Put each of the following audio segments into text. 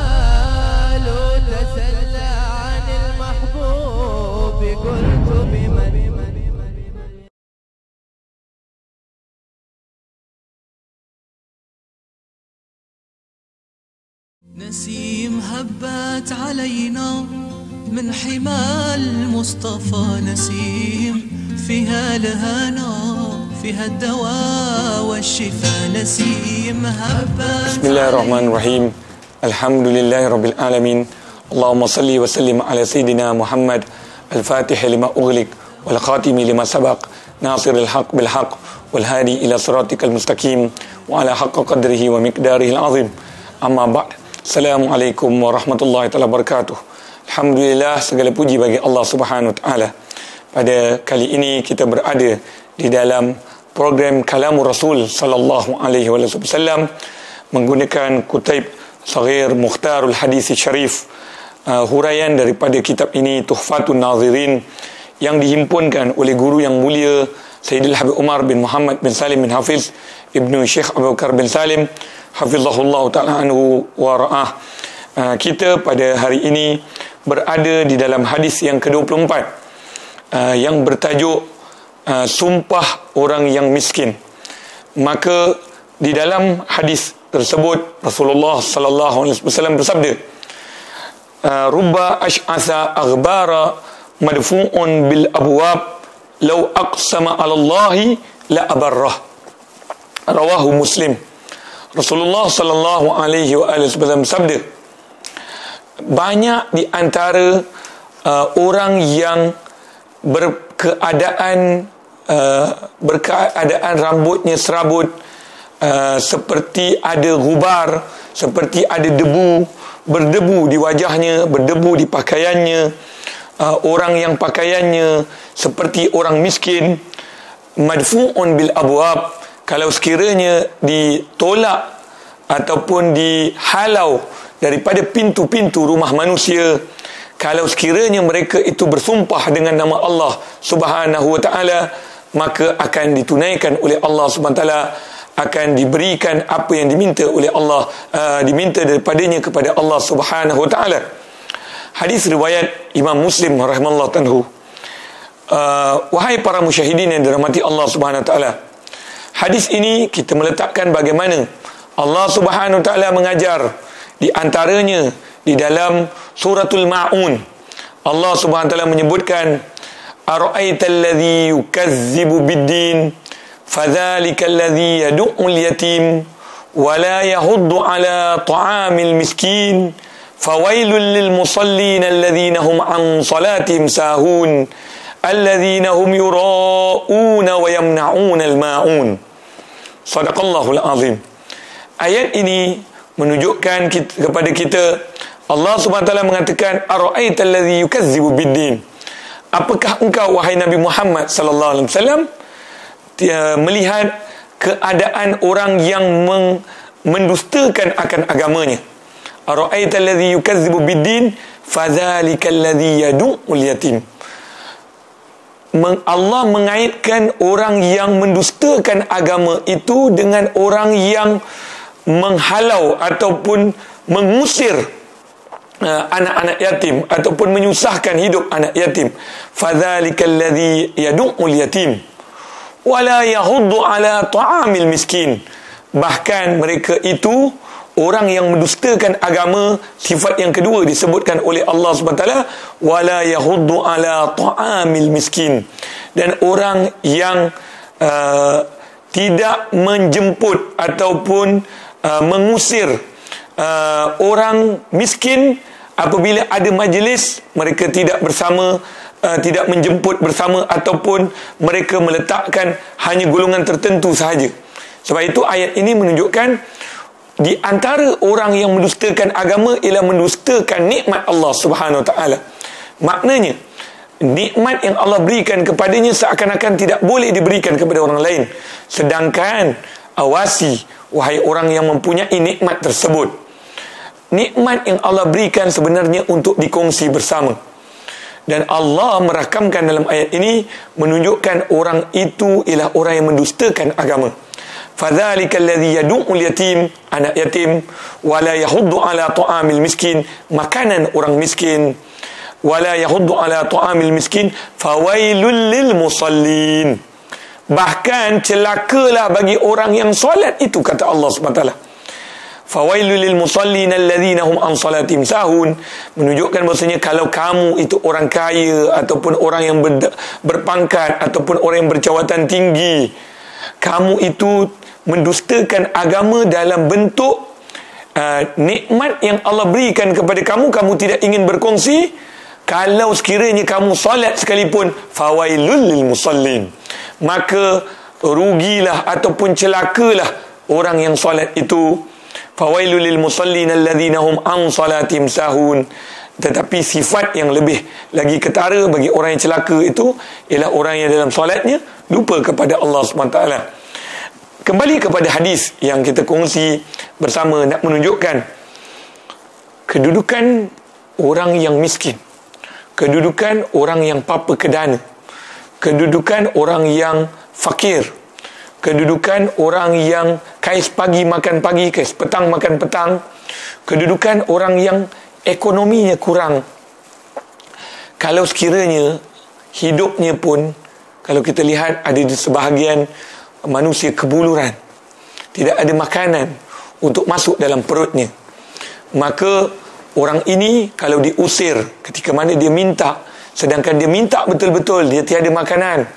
قالوا تسلى عن المحبوب قلت بمن؟ نسيم هبت علينا من حمى المصطفى نسيم فيها الهنا فيها الدواء والشفاء نسيم هبت بسم الله الرحمن الرحيم. الحمد لله رب العالمين. اللهم صل وسلم على سيدنا محمد. الفاتح لما أغلق والخاتم لما سبق. ناصر الحق بالحق والهادي إلى صراطك المستقيم وعلى حق قدره ومقداره العظيم. أما بعد Assalamualaikum warahmatullahi taala wabarakatuh. Alhamdulillah segala puji bagi Allah Subhanahu wa taala. Pada kali ini kita berada di dalam program Kalamur Rasul sallallahu alaihi wasallam menggunakan kutip Saghir Mukhtarul Hadis Syarif. Uh, huraian daripada kitab ini Tuhfatun Nazirin yang dihimpunkan oleh guru yang mulia Sayyidil Habib Umar bin Muhammad bin Salim bin Hafiz Ibnu Syekh Abu Bakar bin Salim hafizahullah taala anhu wa ra'ah. Uh, kita pada hari ini berada di dalam hadis yang ke-24 uh, yang bertajuk uh, sumpah orang yang miskin. Maka di dalam hadis tersebut Rasulullah sallallahu alaihi wasallam bersabda uh, rubba ash'atha aghbara madfu'un bil abwab law aqsama 'ala Allah la abarrah. Rawahu muslim. Rasulullah sallallahu alaihi wasallam sabda banyak di antara uh, orang yang berkeadaan uh, berkeadaan rambutnya serabut uh, seperti ada gubar seperti ada debu berdebu di wajahnya berdebu di pakaiannya. Uh, orang yang pakaiannya seperti orang miskin madfu'un bil abwab. Kalau sekiranya ditolak ataupun dihalau daripada pintu-pintu rumah manusia kalau sekiranya mereka itu bersumpah dengan nama Allah Subhanahu wa taala maka akan ditunaikan oleh Allah taala akan diberikan apa yang diminta oleh Allah uh, diminta daripadanya kepada Allah Subhanahu wa taala. Hadis riwayat Imam Muslim rahimallahu tanhu uh, wahai para musyahidin yang dirahmati Allah Subhanahu wa taala hadis ini kita meletakkan bagaimana Allah Subhanahu wa taala mengajar di antaranya di dalam suratul maun. Allah Subhanahu wa taala menyebutkan yukazzibu bid-din fadhalika alladhi yad'u al-yatim wa la yahuddu ala ta'amil miskin fawailul lil musallin alladhina hum an salatihim sahun alladhina hum yura'una wa yamna'una al-ma'un sadaqallahul azim. Ayat ini menunjukkan kita, kepada kita Allah Subhanahu taala mengatakan ara'aita allazi yukazzibu bid-din apakah engkau wahai Nabi Muhammad sallallahu alaihi wasallam melihat keadaan orang yang meng, mendustakan akan agamanya? Ara'aita allazi yukazzibu bid-din fadzalika allazi yad'ul yatim. Allah mengaitkan orang yang mendustakan agama itu dengan orang yang menghalau ataupun mengusir anak-anak yatim ataupun menyusahkan hidup anak yatim. Fadzalikal ladzi yad'ul yatim wala yahuddu ala ta'amil miskin. Bahkan mereka itu orang yang mendustakan agama sifat yang kedua disebutkan oleh Allah SWT wala yahuddu ala ta'amil miskin. Dan orang yang uh, tidak menjemput ataupun uh, mengusir uh, orang miskin apabila ada majlis mereka tidak bersama uh, tidak menjemput bersama ataupun mereka meletakkan hanya golongan tertentu sahaja sebab itu ayat ini menunjukkan di antara orang yang mendustakan agama ialah mendustakan nikmat Allah Subhanahu taala. Maknanya nikmat yang Allah berikan kepadanya seakan-akan tidak boleh diberikan kepada orang lain. Sedangkan awasi wahai orang yang mempunyai nikmat tersebut. Nikmat yang Allah berikan sebenarnya untuk dikongsi bersama. Dan Allah merakamkan dalam ayat ini menunjukkan orang itu ialah orang yang mendustakan agama. Fadzalika alladhi yad'u yatim anak yatim wala yahuddu ala ta'amil miskin makanan orang miskin wala yahuddu ala ta'amil miskin fawailul lil musallin. Bahkan celakalah bagi orang yang solat itu kata Allah SWT fawailul lil musallin alladhina hum an salatim sahun. Menunjukkan bahasanya kalau kamu itu orang kaya ataupun orang yang ber, berpangkat ataupun orang yang berjawatan tinggi kamu itu mendustakan agama dalam bentuk uh, nikmat yang Allah berikan kepada kamu kamu tidak ingin berkongsi kalau sekiranya kamu solat sekalipun fawailul lil musallin. Maka rugilah ataupun celakalah orang yang solat itu fawailul lil musallin alladhina hum an salatim sahun. Tetapi sifat yang lebih lagi ketara bagi orang yang celaka itu ialah orang yang dalam solatnya lupa kepada Allah SWT kembali kepada hadis yang kita kongsi bersama nak menunjukkan kedudukan orang yang miskin kedudukan orang yang papa kedana kedudukan orang yang fakir kedudukan orang yang kais pagi makan pagi kais petang makan petang. Kedudukan orang yang ekonominya kurang. Kalau sekiranya hidupnya pun kalau kita lihat ada di sebahagian manusia kebuluran tidak ada makanan untuk masuk dalam perutnya maka orang ini kalau diusir ketika mana dia minta sedangkan dia minta betul-betul dia tiada makanan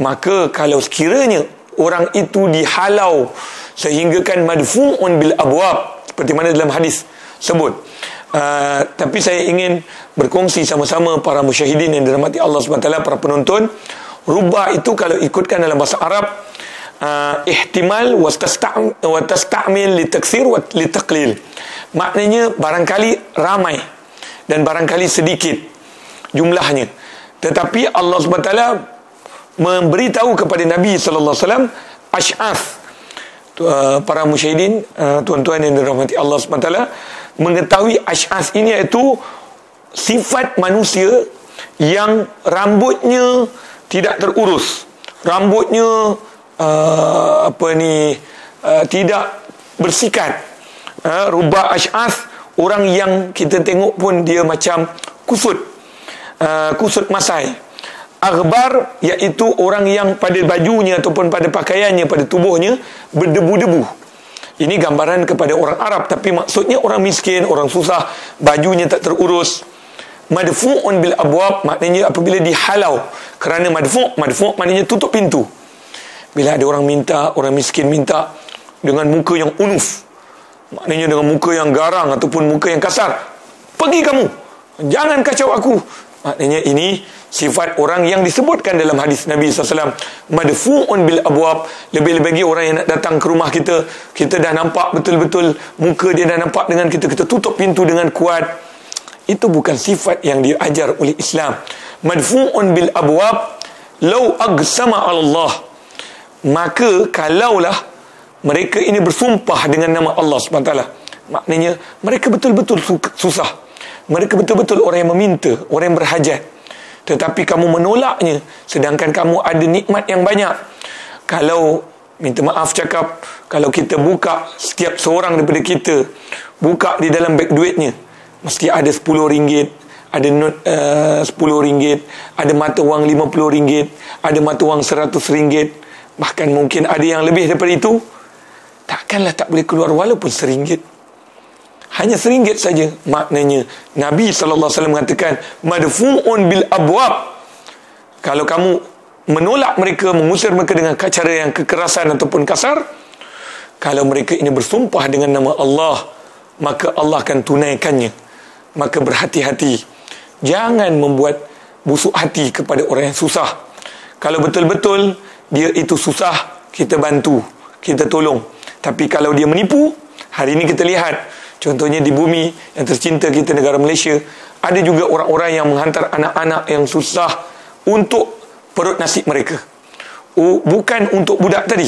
maka kalau sekiranya orang itu dihalau sehingga kan madfu'un bil abwab seperti mana dalam hadis sebut uh, tapi saya ingin berkongsi sama-sama para musyahidin yang dirahmati Allah SWT para penonton rubah itu kalau ikutkan dalam bahasa Arab uh, ihtimal wa tasta'mil li taksir wa li taqlil. Maknanya barangkali ramai dan barangkali sedikit jumlahnya. Tetapi Allah SWT memberitahu kepada Nabi sallallahu alaihi wasallam ash'af. Uh, para musyahidin uh, tuan-tuan yang dirahmati Allah SWT mengetahui ash'af ini iaitu sifat manusia yang rambutnya tidak terurus. Rambutnya uh, apa ni uh, tidak bersikat. Uh, rubah ash'af orang yang kita tengok pun dia macam kusut. Uh, kusut masai akhbar iaitu orang yang pada bajunya ataupun pada pakaiannya pada tubuhnya berdebu-debu. Ini gambaran kepada orang Arab tapi maksudnya orang miskin orang susah bajunya tak terurus. Madfu'un bil abwab maknanya apabila dihalau. Kerana madfu' madfu' maknanya tutup pintu. Bila ada orang minta orang miskin minta dengan muka yang unuf maknanya dengan muka yang garang ataupun muka yang kasar pergi kamu jangan kacau aku maknanya ini sifat orang yang disebutkan dalam hadis Nabi SAW madfu'un bil abwab. Lebih-lebih lagi orang yang nak datang ke rumah kita kita dah nampak betul-betul muka dia dah nampak dengan kita kita tutup pintu dengan kuat. Itu bukan sifat yang diajar oleh Islam. Madfu'un bil abwab law agsama Allah maka kalaulah mereka ini bersumpah dengan nama Allah SWT maknanya mereka betul-betul susah mereka betul-betul orang yang meminta orang yang berhajat. Tetapi kamu menolaknya sedangkan kamu ada nikmat yang banyak. Kalau minta maaf cakap kalau kita buka setiap seorang daripada kita buka di dalam beg duitnya mesti ada 10 ringgit ada not uh, 10 ringgit ada mata wang 50 ringgit ada mata wang 100 ringgit. Bahkan mungkin ada yang lebih daripada itu takkanlah tak boleh keluar walaupun seringgit hanya seringgit saja. Maknanya Nabi SAW mengatakan madfu'un bil abwab. Kalau kamu menolak mereka mengusir mereka dengan cara yang kekerasan ataupun kasar kalau mereka ini bersumpah dengan nama Allah maka Allah akan tunaikannya. Maka berhati-hati. Jangan membuat busuk hati kepada orang yang susah. Kalau betul-betul dia itu susah kita bantu kita tolong. Tapi kalau dia menipu hari ini kita lihat contohnya di bumi yang tercinta kita negara Malaysia ada juga orang-orang yang menghantar anak-anak yang susah untuk perut nasi mereka. Oh, bukan untuk budak tadi.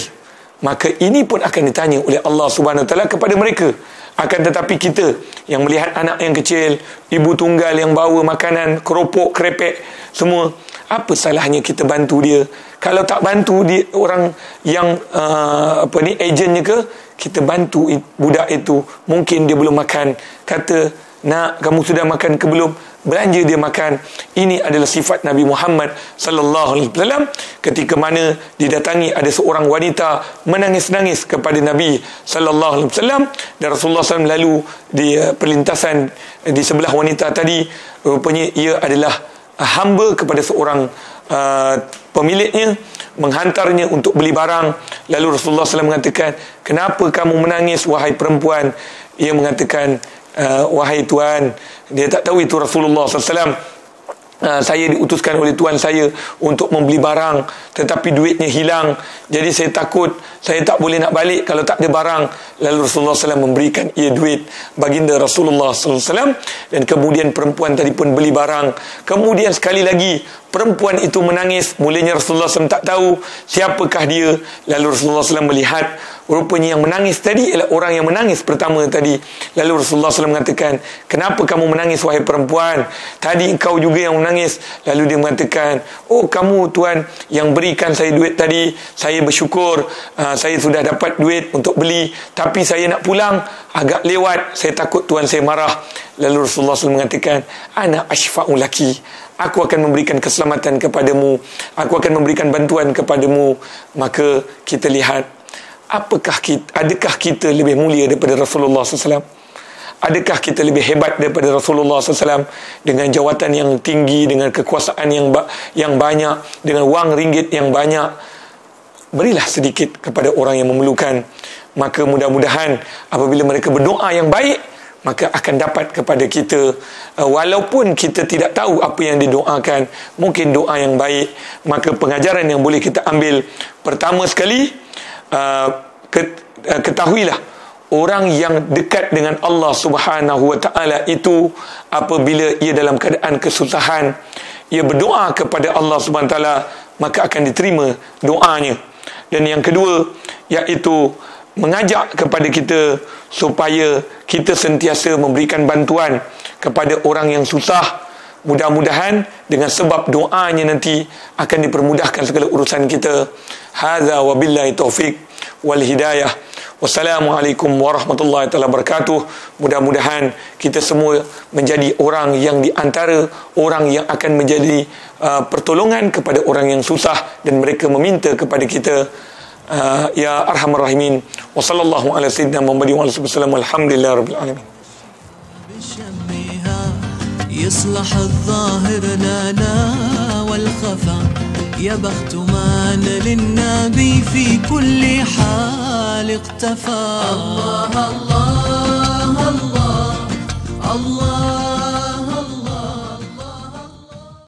Maka ini pun akan ditanya oleh Allah taala kepada mereka. Akan tetapi kita yang melihat anak yang kecil ibu tunggal yang bawa makanan keropok krepek semua apa salahnya kita bantu dia? Kalau tak bantu di orang yang uh, apa ni ejennya ke kita bantu budak itu mungkin dia belum makan. Kata nak kamu sudah makan ke belum? Belanja dia makan. Ini adalah sifat Nabi Muhammad sallallahu alaihi wasallam ketika mana didatangi ada seorang wanita menangis-nangis kepada Nabi sallallahu alaihi wasallam. Dan Rasulullah SAW lalu di uh, perlintasan di sebelah wanita tadi rupanya ia adalah hamba kepada seorang uh, pemiliknya menghantarnya untuk beli barang. Lalu Rasulullah SAW mengatakan kenapa kamu menangis wahai perempuan? Ia mengatakan uh, wahai tuan. Dia tak tahu itu Rasulullah SAW Uh, saya diutuskan oleh tuan saya untuk membeli barang tetapi duitnya hilang. Jadi saya takut saya tak boleh nak balik kalau tak ada barang. Lalu Rasulullah SAW memberikan ia duit baginda Rasulullah SAW dan kemudian perempuan tadi pun beli barang. Kemudian sekali lagi perempuan itu menangis. Mulanya Rasulullah SAW tak tahu siapakah dia. Lalu Rasulullah SAW melihat rupanya yang menangis tadi ialah orang yang menangis pertama tadi. Lalu Rasulullah SAW mengatakan kenapa kamu menangis wahai perempuan? Tadi engkau juga yang menangis. Lalu dia mengatakan oh kamu tuan yang berikan saya duit tadi saya bersyukur uh, saya sudah dapat duit untuk beli. Tapi saya nak pulang agak lewat. Saya takut tuan saya marah. Lalu Rasulullah SAW mengatakan ana ashfa'u laki aku akan memberikan keselamatan kepadamu. Aku akan memberikan bantuan kepadamu. Maka kita lihat apakah kita adakah kita lebih mulia daripada Rasulullah SAW adakah kita lebih hebat daripada Rasulullah SAW dengan jawatan yang tinggi dengan kekuasaan yang yang banyak dengan wang ringgit yang banyak berilah sedikit kepada orang yang memerlukan. Maka mudah-mudahan apabila mereka berdoa yang baik maka akan dapat kepada kita uh, walaupun kita tidak tahu apa yang didoakan mungkin doa yang baik maka pengajaran yang boleh kita ambil. Pertama sekali uh, uh, ketahuilah orang yang dekat dengan Allah Subhanahu wa taala itu apabila ia dalam keadaan kesusahan ia berdoa kepada Allah Subhanahu wa taala maka akan diterima doanya. Dan yang kedua iaitu mengajak kepada kita supaya kita sentiasa memberikan bantuan kepada orang yang susah. Mudah-mudahan dengan sebab doanya nanti akan dipermudahkan segala urusan kita. Hadza wabillahi taufik wal hidayah. Wassalamualaikum warahmatullahi taala wabarakatuh. Mudah-mudahan kita semua menjadi orang yang di antara orang yang akan menjadi uh, pertolongan kepada orang yang susah dan mereka meminta kepada kita آه، يا أرحم الراحمين. وصلى الله على سيدنا محمد وعلى آله وسلم والحمد لله رب العالمين. بشمها يصلح الظاهر لا لا والخفا يا بخت من للنبي في كل حال اقتفى. الله الله الله الله.